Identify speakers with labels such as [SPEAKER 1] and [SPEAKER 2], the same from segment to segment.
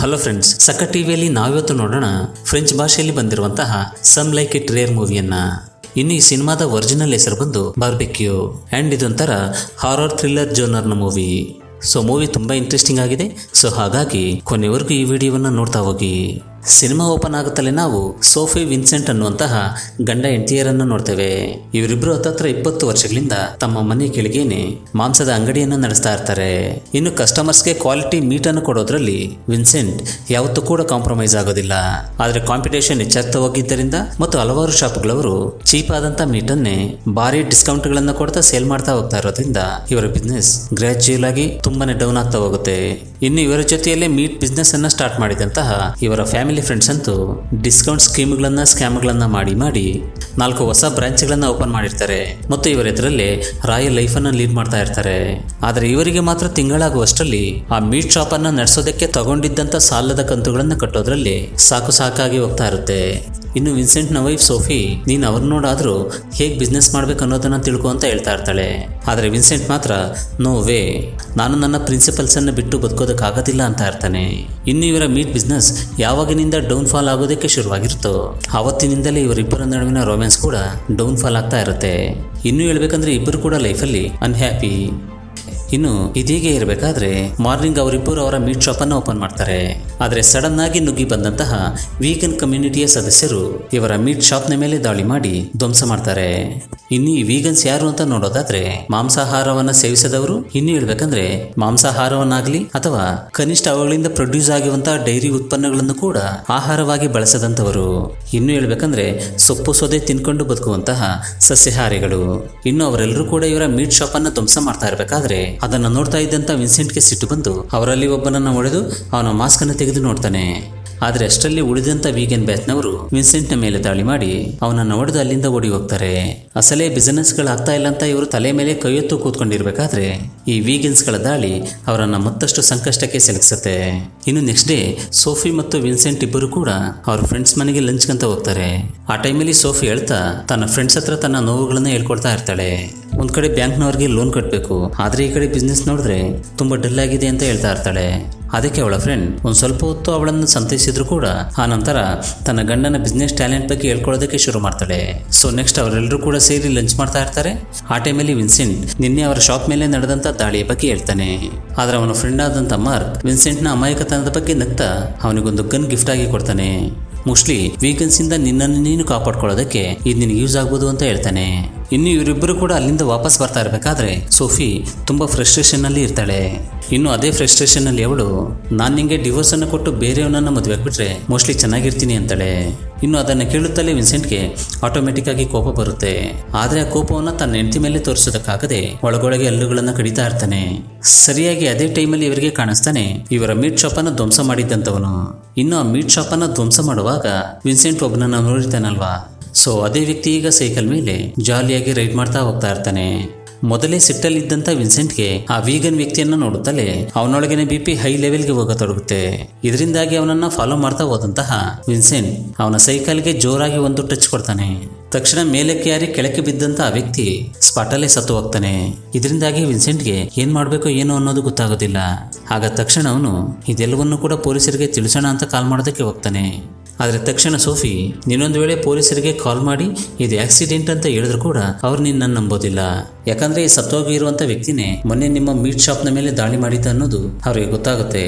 [SPEAKER 1] Hello friends ಸಕ ಟಿವಿಯಲ್ಲಿ ನಾವಿವತ್ತು ನೋಡೋಣ ಫ್ರೆಂಚ್ ಭಾಷೆಯಲ್ಲಿ ಬಂದಿರುವಂತಹ ಸಮ್ ಲೈಕ್ ಇಟ್ ರೇರ್ ಮೂವಿಯನ್ನ ಇನ್ನು ಈ ಸಿನಿಮಾದ ಒರಿಜಿನಲ್ ಹೆಸರು ಬಂದು ಬಾರ್ಬೆಕ್ಯೂ ಅಂಡ್ ಇದೊಂಥರ ಹಾರರ್ ಥ್ರಿಲ್ಲರ್ ಜೋನರ್ನ ಮೂವಿ ಸೊ ಮೂವಿ ತುಂಬಾ ಇಂಟ್ರೆಸ್ಟಿಂಗ್ ಆಗಿದೆ. ಸೊ ಹಾಗಾಗಿ ಕೊನೆವರೆಗೂ ಈ ವಿಡಿಯೋವನ್ನ ನೋಡ್ತಾ ಹೋಗಿ. ಸಿನಿಮಾ ಓಪನ್ ಆಗುತ್ತಲೇ ನಾವು ಸೋಫಿ ವಿನ್ಸೆಂಟ್ ಅನ್ನುವಂತಹ ಗಂಡ ಹೆಂಡತಿಯರನ್ನು ನೋಡ್ತೇವೆ. ಇವರಿಬ್ರು ಹತ್ತತ್ರ ಇಪ್ಪತ್ತು ವರ್ಷಗಳಿಂದ ತಮ್ಮ ಮನೆ ಕೆಳಗೇನೆ ಮಾಂಸದ ಅಂಗಡಿಯನ್ನು ನಡೆಸ್ತಾ ಇರ್ತಾರೆ. ಇನ್ನು ಕಸ್ಟಮರ್ಸ್ಗೆ ಕ್ವಾಲಿಟಿ ಮೀಟ್ ಅನ್ನು ಕೊಡೋದ್ರಲ್ಲಿ ವಿನ್ಸೆಂಟ್ ಯಾವತ್ತೂ ಕೂಡ ಕಾಂಪ್ರಮೈಸ್ ಆಗೋದಿಲ್ಲ. ಆದ್ರೆ ಕಾಂಪಿಟೇಷನ್ ಹೆಚ್ಚಾಗ್ತಾ ಹೋಗಿದ್ದರಿಂದ ಮತ್ತು ಹಲವಾರು ಶಾಪ್ಗಳವರು ಚೀಪ್ ಆದಂತ ಮೀಟ್ ಅನ್ನೇ ಭಾರಿ ಡಿಸ್ಕೌಂಟ್ ಗಳನ್ನ ಕೊಡ್ತಾ ಸೇಲ್ ಮಾಡ್ತಾ ಹೋಗ್ತಾ ಇರೋದ್ರಿಂದ ಇವರ ಬಿಸ್ನೆಸ್ ಗ್ರಾಜುಯಲ್ ಆಗಿ ತುಂಬಾನೇ ಡೌನ್ ಆಗ್ತಾ ಹೋಗುತ್ತೆ. ಇನ್ನು ಇವರ ಜೊತೆಯಲ್ಲೇ ಮೀಟ್ ಬಿಸ್ನೆಸ್ ಅನ್ನ ಸ್ಟಾರ್ಟ್ ಮಾಡಿದಂತಹ ಇವರ ಫ್ಯಾಮಿಲಿ ಫ್ರೆಂಡ್ಸ್ ಅಂತೂ ಡಿಸ್ಕೌಂಟ್ ಸ್ಕೀಮ್ಗಳನ್ನು ಸ್ಕ್ಯಾಮ್ಗಳನ್ನು ಮಾಡಿ ಮಾಡಿ ನಾಲ್ಕು ಹೊಸ ಬ್ರಾಂಚ್ಗಳನ್ನು ಓಪನ್ ಮಾಡಿರ್ತಾರೆ. ಮತ್ತು ಇವರ ಎದುರಲ್ಲೇ ರಾಯಲ್ ಲೈಫ್ ಅನ್ನ ಲೀಡ್ ಮಾಡ್ತಾ ಇರ್ತಾರೆ. ಆದರೆ ಇವರಿಗೆ ಮಾತ್ರ ತಿಂಗಳಾಗುವಷ್ಟರಲ್ಲಿ ಆ ಮೀಟ್ ಶಾಪ್ ಅನ್ನ ನಡೆಸೋದಕ್ಕೆ ತಗೊಂಡಿದ್ದಂತ ಸಾಲದ ಕಂತುಗಳನ್ನು ಕಟ್ಟೋದ್ರಲ್ಲಿ ಸಾಕು ಸಾಕಾಗಿ ಹೋಗ್ತಾ ಇರುತ್ತೆ. ಇನ್ನು ವಿನ್ಸೆಂಟ್ನ ವೈಫ್ ಸೋಫಿ, ನೀನು ಅವ್ರ ನೋಡಾದರೂ ಹೇಗೆ ಬಿಸ್ನೆಸ್ ಮಾಡ್ಬೇಕು ಅನ್ನೋದನ್ನ ತಿಳ್ಕೊ ಅಂತ ಹೇಳ್ತಾ ಇರ್ತಾಳೆ. ಆದರೆ ವಿನ್ಸೆಂಟ್ ಮಾತ್ರ ನೋ ವೇ ನಾನು ನನ್ನ ಪ್ರಿನ್ಸಿಪಲ್ಸ್ ಅನ್ನು ಬಿಟ್ಟು ಬದುಕೋದಕ್ಕಾಗೋದಿಲ್ಲ ಅಂತ ಇರ್ತಾನೆ. ಇನ್ನು ಇವರ ಮೀಟ್ ಬಿಸ್ನೆಸ್ ಯಾವಾಗಿನಿಂದ ಡೌನ್ ಫಾಲ್ ಆಗೋದಕ್ಕೆ ಶುರುವಾಗಿರುತ್ತೋ ಆವತ್ತಿನಿಂದಲೇ ಇವರಿಬ್ಬರ ನಡುವಿನ ರೊಮ್ಯಾನ್ಸ್ ಕೂಡ ಡೌನ್ ಫಾಲ್ ಆಗ್ತಾ ಇರುತ್ತೆ. ಇನ್ನು ಹೇಳ್ಬೇಕಂದ್ರೆ ಇಬ್ಬರು ಕೂಡ ಲೈಫಲ್ಲಿ ಅನ್ಹ್ಯಾಪಿ ಇನ್ನು ಇದೀಗೆ ಇರಬೇಕಾದ್ರೆ ಮಾರ್ನಿಂಗ್ ಅವರಿಬ್ಬರು ಅವರ ಮೀಟ್ ಶಾಪ್ ಅನ್ನು ಓಪನ್ ಮಾಡ್ತಾರೆ. ಆದರೆ ಸಡನ್ ಆಗಿ ನುಗ್ಗಿ ಬಂದಂತಹ ವೀಗನ್ ಕಮ್ಯುನಿಟಿಯ ಸದಸ್ಯರು ಇವರ ಮೀಟ್ ಶಾಪ್ನ ಮೇಲೆ ದಾಳಿ ಮಾಡಿ ಧ್ವಂಸ ಮಾಡ್ತಾರೆ. ಇನ್ನು ಈ ವೀಗನ್ಸ್ ಯಾರು ಅಂತ ನೋಡೋದಾದ್ರೆ ಮಾಂಸಾಹಾರವನ್ನ ಸೇವಿಸದವರು ಇನ್ನು ಹೇಳ್ಬೇಕಂದ್ರೆ ಮಾಂಸಾಹಾರವನ್ನಾಗ್ಲಿ ಅಥವಾ ಕನಿಷ್ಠ ಅವುಗಳಿಂದ ಪ್ರೊಡ್ಯೂಸ್ ಆಗಿರುವಂತಹ ಡೈರಿ ಉತ್ಪನ್ನಗಳನ್ನು ಕೂಡ ಆಹಾರವಾಗಿ ಬಳಸದಂತವರು ಇನ್ನು ಹೇಳ್ಬೇಕಂದ್ರೆ ಸೊಪ್ಪು ಸೊದೆ ತಿನ್ಕೊಂಡು ಬದುಕುವಂತಹ ಸಸ್ಯಹಾರಿಗಳು. ಇನ್ನು ಅವರೆಲ್ಲರೂ ಕೂಡ ಇವರ ಮೀಟ್ ಶಾಪ್ ಅನ್ನ ಧ್ವಂಸ ಮಾಡ್ತಾ ಇರಬೇಕಾದ್ರೆ ಅದನ್ನ ನೋಡ್ತಾ ಇದ್ದಂತ ವಿನ್ಸೆಂಟ್ಗೆ ಸಿಟ್ಟು ಬಂದು ಅವರಲ್ಲಿ ಒಬ್ಬನನ್ನ ಹೊಡೆದು ಅವನ ಮಾಸ್ಕ್ ಅನ್ನು ತೆಗೆದು ನೋಡ್ತಾನೆ. ಆದ್ರೆ ಅಷ್ಟರಲ್ಲಿ ಉಳಿದಂತ ವೀಗನ್ ಬ್ಯಾಚ್ನವರು ವಿನ್ಸೆಂಟ್ನ ಮೇಲೆ ದಾಳಿ ಮಾಡಿ ಅವನನ್ನು ಹೊಡೆದು ಅಲ್ಲಿಂದ ಓಡಿ ಹೋಗ್ತಾರೆ. ಅಸಲೇ ಬಿಸಿನೆಸ್ಗಳಾಗ್ತಾ ಇಲ್ಲ ಅಂತ ಇವರು ತಲೆ ಮೇಲೆ ಕೈಯೊತ್ತು ಕೂತ್ಕೊಂಡಿರ್ಬೇಕಾದ್ರೆ ಈ ವೀಗನ್ಸ್ಗಳ ದಾಳಿ ಅವರನ್ನ ಮತ್ತಷ್ಟು ಸಂಕಷ್ಟಕ್ಕೆ ಸಿಲುಕಿಸುತ್ತೆ. ಇನ್ನು ನೆಕ್ಸ್ಟ್ ಡೇ ಸೋಫಿ ಮತ್ತು ವಿನ್ಸೆಂಟ್ ಇಬ್ಬರು ಕೂಡ ಅವ್ರ ಫ್ರೆಂಡ್ಸ್ ಮನೆಗೆ ಲಂಚ್ ಅಂತ ಹೋಗ್ತಾರೆ. ಆ ಟೈಮಲ್ಲಿ ಸೋಫಿ ಹೇಳ್ತಾ ತನ್ನ ಫ್ರೆಂಡ್ಸ್ ಹತ್ರ ತನ್ನ ನೋವುಗಳನ್ನ ಹೇಳ್ಕೊಳ್ತಾ ಇರ್ತಾಳೆ. ಒಂದ್ ಕಡೆ ಬ್ಯಾಂಕ್ನವ್ರಿಗೆ ಲೋನ್ ಕಟ್ಟಬೇಕು ಆದ್ರೆ ಈ ಕಡೆ ಬಿಸ್ನೆಸ್ ನೋಡಿದ್ರೆ ತುಂಬಾ ಡಲ್ ಆಗಿದೆ ಅಂತ ಹೇಳ್ತಾ ಇರ್ತಾಳೆ. ಅದಕ್ಕೆ ಅವಳ ಫ್ರೆಂಡ್ ಒಂದು ಸ್ವಲ್ಪ ಹೊತ್ತು ಅವಳನ್ನು ಸಂತೈಸಿದ್ರು ಕೂಡ, ಆ ನಂತರ ತನ್ನ ಗಂಡನ ಬಿಸ್ನೆಸ್ ಟ್ಯಾಲೆಂಟ್ ಬಗ್ಗೆ ಹೇಳ್ಕೊಳ್ಳೋದಕ್ಕೆ ಶುರು ಮಾಡ್ತಾಳೆ. ಸೊ ನೆಕ್ಸ್ಟ್ ಅವರೆಲ್ಲರೂ ಕೂಡ ಸೇರಿ ಲಂಚ್ ಮಾಡ್ತಾ ಇರ್ತಾರೆ. ಆ ಟೈಮಲ್ಲಿ ವಿನ್ಸೆಂಟ್ ನಿನ್ನೆ ಅವರ ಶಾಪ್ ಮೇಲೆ ನಡೆದಂತ ದಾಳಿಯ ಬಗ್ಗೆ ಹೇಳ್ತಾನೆ. ಆದ್ರೆ ಅವನ ಫ್ರೆಂಡ್ ಆದಂತ ಮಾರ್ಕ್ ವಿನ್ಸೆಂಟ್ನ ಅಮಾಯಕತನದ ಬಗ್ಗೆ ನಗ್ತಾ ಅವನಿಗೊಂದು ಗನ್ ಗಿಫ್ಟ್ ಆಗಿ ಕೊಡ್ತಾನೆ. ಮೋಸ್ಟ್ಲಿ ವೀಕೆನ್ಸ್ ಇಂದ ನಿನ್ನನ್ನು ನೀನು ಕಾಪಾಡ್ಕೊಳ್ಳೋದಕ್ಕೆ ಇದು ನಿನಗೆ ಯೂಸ್ ಆಗ್ಬೋದು ಅಂತ ಹೇಳ್ತಾನೆ. ಇನ್ನು ಇವರಿಬ್ಬರು ಕೂಡ ಅಲ್ಲಿಂದ ವಾಪಸ್ ಬರ್ತಾ ಇರಬೇಕಾದ್ರೆ ಸೋಫಿ ತುಂಬಾ ಫ್ರಸ್ಟ್ರೇಷನ್ ಅಲ್ಲಿ ಇರ್ತಾಳೆ. ಇನ್ನು ಅದೇ ಫ್ರಸ್ಟ್ರೇಷನ್ ಅಲ್ಲಿ ಅವಳು, ನಾನು ನಿಂಗೆ ಡಿವೋರ್ಸ್ ಅನ್ನು ಕೊಟ್ಟು ಬೇರೆಯವನನ್ನ ಮದುವೆ ಆಗ್ಬಿಟ್ರೆ ಮೋಸ್ಟ್ಲಿ ಚೆನ್ನಾಗಿರ್ತೀನಿ ಅಂತಾಳೆ. ಇನ್ನು ಅದನ್ನು ಕೇಳುತ್ತಲೇ ವಿನ್ಸೆಂಟ್ಗೆ ಆಟೋಮೆಟಿಕ್ ಆಗಿ ಕೋಪ ಬರುತ್ತೆ. ಆದ್ರೆ ಆ ಕೋಪವನ್ನ ತನ್ನ ಹೆಂಡತಿ ಮೇಲೆ ತೋರಿಸೋದಕ್ಕಾಗದೆ ಒಳಗೊಳಗೆ ಹಲ್ಲುಗಳನ್ನು ಕಡಿತಾ ಇರ್ತಾನೆ. ಸರಿಯಾಗಿ ಅದೇ ಟೈಮಲ್ಲಿ ಇವರಿಗೆ ಕಾಣಿಸ್ತಾನೆ, ಇವರ ಮೀಟ್ ಶಾಪ್ ಅನ್ನು ಧ್ವಂಸ ಮಾಡಿದ್ದಂತವನು ಇನ್ನು ಆ ಮೀಟ್ ಶಾಪ್ ಅನ್ನು ಧ್ವಂಸ ಮಾಡುವಾಗ ವಿನ್ಸೆಂಟ್ ಒಬ್ಬನನ್ನ ನೋಡಿರ್ತಾನಲ್ವಾ? ಸೊ ಅದೇ ವ್ಯಕ್ತಿ ಈಗ ಸೈಕಲ್ ಮೇಲೆ ಜಾಲಿಯಾಗಿ ರೈಡ್ ಮಾಡ್ತಾ ಹೋಗ್ತಾ ಇರ್ತಾನೆ. ಮೊದಲೇ ಸಿಟ್ಟಲ್ಲಿದ್ದಂಥ ವಿನ್ಸೆಂಟ್ಗೆ ಆ ವೀಗನ್ ವ್ಯಕ್ತಿಯನ್ನ ನೋಡುತ್ತಲೇ ಅವನೊಳಗಿನ ಬಿ ಪಿ ಹೈ ಲೆವೆಲ್ಗೆ ಹೋಗತೊಡಗುತ್ತೆ. ಇದರಿಂದಾಗಿ ಅವನನ್ನ ಫಾಲೋ ಮಾಡ್ತಾ ಹೋದಂತಹ ವಿನ್ಸೆಂಟ್ ಅವನ ಸೈಕಲ್ಗೆ ಜೋರಾಗಿ ಒಂದು ಟಚ್ ಕೊಡ್ತಾನೆ. ತಕ್ಷಣ ಮೇಲಕ್ಕೆ ಯಾರಿ ಕೆಳಕ್ಕೆ ಬಿದ್ದಂತ ಆ ವ್ಯಕ್ತಿ ಸ್ಪಾಟಲ್ಲೇ ಸತ್ತು ಹೋಗ್ತಾನೆ. ಇದರಿಂದಾಗಿ ವಿನ್ಸೆಂಟ್ಗೆ ಏನ್ ಮಾಡ್ಬೇಕು ಏನು ಅನ್ನೋದು ಗೊತ್ತಾಗೋದಿಲ್ಲ. ಆಗ ತಕ್ಷಣ ಅವನು ಇದೆಲ್ಲವನ್ನೂ ಕೂಡ ಪೊಲೀಸರಿಗೆ ತಿಳಿಸೋಣ ಅಂತ ಕಾಲ್ ಮಾಡೋದಕ್ಕೆ ಹೋಗ್ತಾನೆ. ಆದರೆ ತಕ್ಷಣ ಸೋಫಿ ನಿನ್ನೊಂದು ವೇಳೆ ಪೊಲೀಸರಿಗೆ ಕಾಲ್ ಮಾಡಿ, ಇದು ಆಕ್ಸಿಡೆಂಟ್ ಅಂತ ಹೇಳಿದ್ರು ಕೂಡ ಅವ್ರು ನಿನ್ನ ನಂಬೋದಿಲ್ಲ. ಯಾಕಂದ್ರೆ ಈ ಸತ್ತೋಗಿರುವಂತ ವ್ಯಕ್ತಿನೇ ಮೊನ್ನೆ ನಿಮ್ಮ ಮೀಟ್ ಶಾಪ್ನ ಮೇಲೆ ದಾಳಿ ಮಾಡಿದ್ದ ಅನ್ನೋದು ಅವ್ರಿಗೆ ಗೊತ್ತಾಗುತ್ತೆ.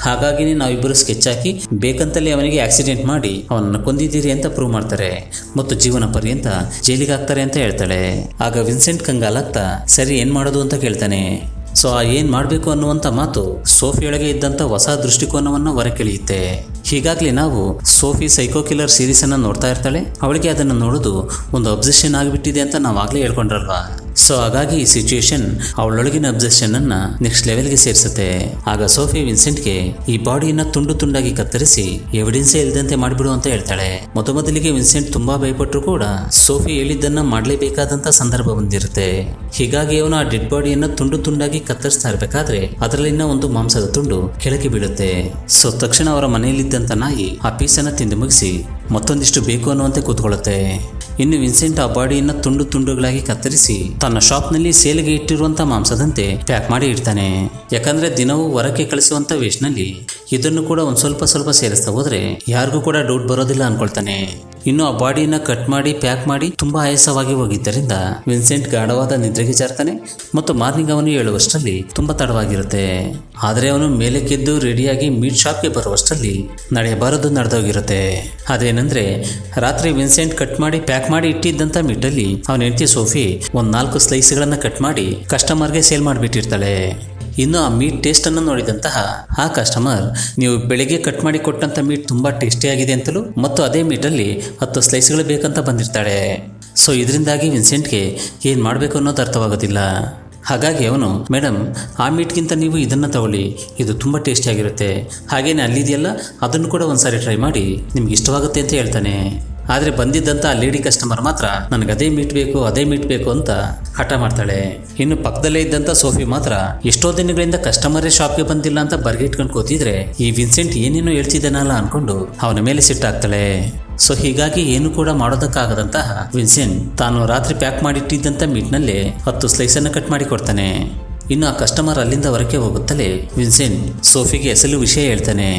[SPEAKER 1] ಹಾಗಾಗಿನೇ ನಾವಿಬ್ಬರು ಸ್ಕೆಚ್ ಹಾಕಿ ಬೇಕಂತಲೇ ಅವನಿಗೆ ಆಕ್ಸಿಡೆಂಟ್ ಮಾಡಿ ಅವನನ್ನು ಕೊಂದಿದ್ದೀರಿ ಅಂತ ಪ್ರೂವ್ ಮಾಡ್ತಾರೆ. ಮತ್ತು ಜೀವನ ಪರ್ಯಂತ ಜೈಲಿಗೆ ಹಾಕ್ತಾರೆ ಅಂತ ಹೇಳ್ತಾಳೆ. ಆಗ ವಿನ್ಸೆಂಟ್ ಕಂಗಾಲಾಗ್ತಾ, ಸರಿ, ಏನ್ ಮಾಡೋದು ಅಂತ ಕೇಳ್ತಾನೆ. ಸೊ, ಆ ಏನ್ ಮಾಡಬೇಕು ಅನ್ನುವಂಥ ಮಾತು ಸೋಫಿಯೊಳಗೆ ಇದ್ದಂಥ ಹೊಸ ದೃಷ್ಟಿಕೋನವನ್ನು ಹೊರಕೆಳೆಯುತ್ತೆ ಹೀಗಾಗ್ಲಿ ನಾವು ಸೋಫಿ ಸೈಕೋ ಕಿಲ್ಲರ್ ಸೀರೀಸ್ ಅನ್ನ ನೋಡ್ತಾ ಇರ್ತಾಳೆ. ಅವಳಿಗೆ ಅದನ್ನು ನೋಡೋದು ಒಂದು ಅಬ್ಸೆಷನ್ ಆಗಿಬಿಟ್ಟಿದೆ ಅಂತ ನಾವು ಆಗ್ಲೇ ಹೇಳ್ಕೊಂಡ್ರಲ್ವಾ? ಸೊ ಹಾಗಾಗಿ ಈ ಸಿಚುಯೇಷನ್ ಅವಳೊಳಗಿನ ಅಬ್ಸೆಷನ್ ಅನ್ನ ನೆಕ್ಸ್ಟ್ ಲೆವೆಲ್ಗೆ ಸೇರಿಸುತ್ತೆ. ಆಗ ಸೋಫಿ ವಿನ್ಸೆಂಟ್ಗೆ ಈ ಬಾಡಿಯನ್ನ ತುಂಡು ತುಂಡಾಗಿ ಕತ್ತರಿಸಿ, ಎವಿಡೆನ್ಸ್ ಇಲ್ಲದಂತೆ ಮಾಡಿಬಿಡು ಅಂತ ಹೇಳ್ತಾಳೆ. ಮೊದಮೊದಲಿಗೆ ವಿನ್ಸೆಂಟ್ ತುಂಬಾ ಭಯಪಟ್ಟರು ಕೂಡ ಸೋಫಿ ಹೇಳಿದ್ದನ್ನ ಮಾಡಲೇಬೇಕಾದಂತ ಸಂದರ್ಭ ಬಂದಿರುತ್ತೆ. ಹೀಗಾಗಿ ಅವನು ಆ ಡೆಡ್ ಬಾಡಿಯನ್ನ ತುಂಡು ತುಂಡಾಗಿ ಕತ್ತರಿಸ್ತಾ ಇರಬೇಕಾದ್ರೆ ಅದರಲ್ಲಿನ ಒಂದು ಮಾಂಸದ ತುಂಡು ಕೆಳಗೆ ಬೀಳುತ್ತೆ. ಸೊ ತಕ್ಷಣ ಅವರ ಮನೆಯಲ್ಲಿದ್ದಂತ ನಾಯಿ ಆ ಪೀಸನ್ನ ತಿಂದು ಮುಗಿಸಿ ಮತ್ತೊಂದಿಷ್ಟು ಬೇಕು ಅನ್ನುವಂತೆ ಕೂತ್ಕೊಳ್ಳುತ್ತೆ. ಇನ್ನು ವಿನ್ಸೆಂಟ್ ಆ ಬಾಡಿಯನ್ನು ತುಂಡು ತುಂಡುಗಳಾಗಿ ಕತ್ತರಿಸಿ ತನ್ನ ಶಾಪ್ನಲ್ಲಿ ಸೇಲ್ಗೆ ಇಟ್ಟಿರುವಂತ ಮಾಂಸದಂತೆ ಪ್ಯಾಕ್ ಮಾಡಿ ಇಡ್ತಾನೆ. ಯಾಕಂದ್ರೆ ದಿನವೂ ಹೊರಕ್ಕೆ ಕಳಿಸುವಂತ ವೇಸ್ಟ್ನಲ್ಲಿ ಇದನ್ನು ಕೂಡ ಒಂದ್ ಸ್ವಲ್ಪ ಸ್ವಲ್ಪ ಸೇರಿಸ್ತಾ ಹೋದ್ರೆ ಯಾರಿಗೂ ಕೂಡ ಡೌಟ್ ಬರೋದಿಲ್ಲ ಅನ್ಕೊಳ್ತಾನೆ. ಇನ್ನು ಆ ಬಾಡಿಯನ್ನ ಕಟ್ ಮಾಡಿ, ಪ್ಯಾಕ್ ಮಾಡಿ ತುಂಬಾ ಆಯಾಸವಾಗಿ ಹೋಗಿದ್ದರಿಂದ ವಿನ್ಸೆಂಟ್ ಗಾಢವಾದ ನಿದ್ರೆಗೆ ಜಾರ್ತಾನೆ ಮತ್ತು ಮಾರ್ನಿಂಗ್ ಅವನು ಹೇಳುವಷ್ಟರಲ್ಲಿ ತುಂಬಾ ತಡವಾಗಿರುತ್ತೆ. ಆದರೆ ಅವನು ಮೇಲಕ್ಕೆದ್ದು ರೆಡಿಯಾಗಿ ಮೀಟ್ ಶಾಪ್ಗೆ ಬರುವಷ್ಟರಲ್ಲಿ ನಡೆಯಬಾರದು ನಡೆದೋಗಿರುತ್ತೆ. ಅದೇನೆಂದ್ರೆ, ರಾತ್ರಿ ವಿನ್ಸೆಂಟ್ ಕಟ್ ಮಾಡಿ, ಪ್ಯಾಕ್ ಮಾಡಿ ಇಟ್ಟಿದ್ದಂತ ಮೀಟಲ್ಲಿ ಅವನ ಹೆಂಡತಿ ಸೋಫಿ ಒಂದ್ ನಾಲ್ಕು ಸ್ಲೈಸ್ಗಳನ್ನ ಕಟ್ ಮಾಡಿ ಕಸ್ಟಮರ್ಗೆ ಸೇಲ್ ಮಾಡಿಬಿಟ್ಟಿರ್ತಾಳೆ. ಇನ್ನು ಆ ಮೀಟ್ ಟೇಸ್ಟ್ ಅನ್ನು ನೋಡಿದಂತಹ ಆ ಕಸ್ಟಮರ್ ನೀವು ಬೆಳಿಗ್ಗೆ ಕಟ್ ಮಾಡಿ ಕೊಟ್ಟಂತ ಮೀಟ್ ತುಂಬಾ ಟೇಸ್ಟಿ ಆಗಿದೆ ಅಂತಲೂ ಮತ್ತು ಅದೇ ಮೀಟಲ್ಲಿ ಹತ್ತು ಸ್ಲೈಸ್ಗಳು ಬೇಕಂತ ಬಂದಿರ್ತಾಳೆ. ಸೊ ಇದರಿಂದಾಗಿ ವಿನ್ಸೆಂಟ್ಗೆ ಏನು ಮಾಡಬೇಕು ಅನ್ನೋದು ಅರ್ಥವಾಗೋದಿಲ್ಲ. ಹಾಗಾಗಿ ಅವನು ಮೇಡಮ್ ಆ ಮೀಟ್ಗಿಂತ ನೀವು ಇದನ್ನು ತಗೊಳ್ಳಿ. ಇದು ತುಂಬ ಟೇಸ್ಟಿಯಾಗಿರುತ್ತೆ ಹಾಗೇನೆ ಅಲ್ಲಿದೆಯಲ್ಲ, ಅದನ್ನು ಕೂಡ ಒಂದ್ಸಾರಿ ಟ್ರೈ ಮಾಡಿ ನಿಮ್ಗೆ ಇಷ್ಟವಾಗುತ್ತೆ ಅಂತ ಹೇಳ್ತಾನೆ. ಆದರೆ ಬಂದಿದ್ದಂಥ ಲೇಡಿ ಕಸ್ಟಮರ್ ಮಾತ್ರ ನನಗೆ ಅದೇ ಮೀಟ್ ಬೇಕು, ಅದೇ ಮೀಟ್ ಬೇಕು ಅಂತ ಹಠ ಮಾಡ್ತಾಳೆ. ಇನ್ನು ಪಕ್ಕದಲ್ಲೇ ಇದ್ದಂಥ ಸೋಫಿ ಮಾತ್ರ ಎಷ್ಟೋ ದಿನಗಳಿಂದ ಕಸ್ಟಮರೇ ಶಾಪ್ಗೆ ಬಂದಿಲ್ಲ ಅಂತ ಬರ್ಗಿಟ್ಕೊಂಡು ಕೂತಿದ್ರೆ ಈ ವಿನ್ಸೆಂಟ್ ಏನೇನೋ ಹೇಳ್ತಿದ್ದಾನಲ್ಲ ಅನ್ಕೊಂಡು ಅವನ ಮೇಲೆ ಸಿಟ್ಟಾಗ್ತಾಳೆ ಸೊ ಹೀಗಾಗಿ ಏನು ಕೂಡ ಮಾಡೋದಕ್ಕಾಗದಂತಹ ವಿನ್ಸೆಂಟ್ ತಾನು ರಾತ್ರಿ ಪ್ಯಾಕ್ ಮಾಡಿಟ್ಟಿದ್ದಂಥ ಮೀಟ್ನಲ್ಲೇ ಹತ್ತು ಸ್ಲೈಸನ್ನು ಕಟ್ ಮಾಡಿ ಕೊಡ್ತಾನೆ. ಇನ್ನು ಆ ಕಸ್ಟಮರ್ ಅಲ್ಲಿಂದ ಹೊರಕೆ ಹೋಗುತ್ತಲೇ ವಿನ್ಸೆಂಟ್ ಸೋಫಿಗೆ ಅಸಲು ವಿಷಯ ಹೇಳ್ತಾನೆ.